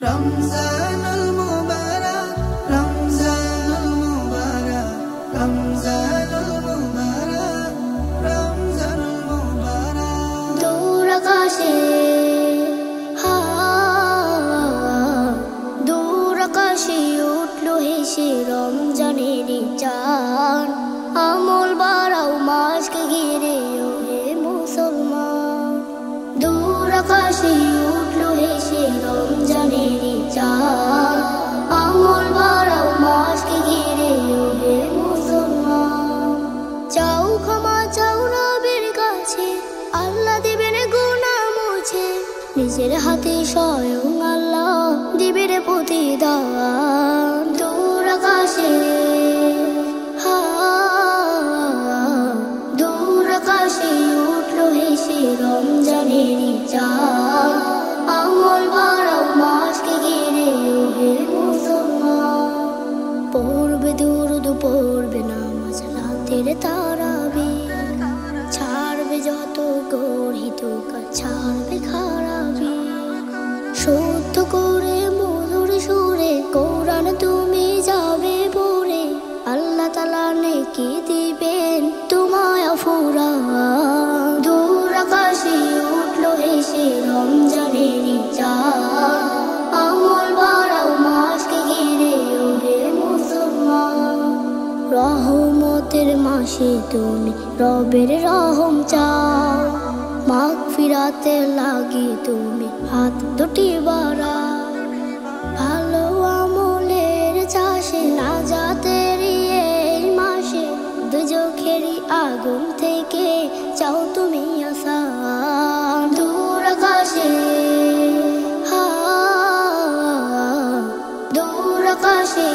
রমজান মুবারক রমজান মুবারক রমজান মুবারক রমজান মুবারক। দূর আকাশে রমজানের চান আমল বা নিজের হাতে স্বয়ং আল্লাহ দিবেন প্রতিদান। দূর আকাশে দূর আকাশে উঠল হেসে রমজানের চাঁদ আমল বাড়াও মাসকে ঘিরে ও হে মুসলমান। পড়বে দুরুদ, পড়বে নামাজ, রাতের তারাবি শুদ্ধ করে মধুর সুরে কোরআন তুমি মাসে তুমি, রবের রহম চাও। মাগ ফিরাতে লাগি তুমি, হাত দুটি বাড়া ভালো আমলের চাষে না যাতের এই মাসে দুজখেরই আগুন থেকে চাও তুমি আসা দূর আকাশে দূর আকাশে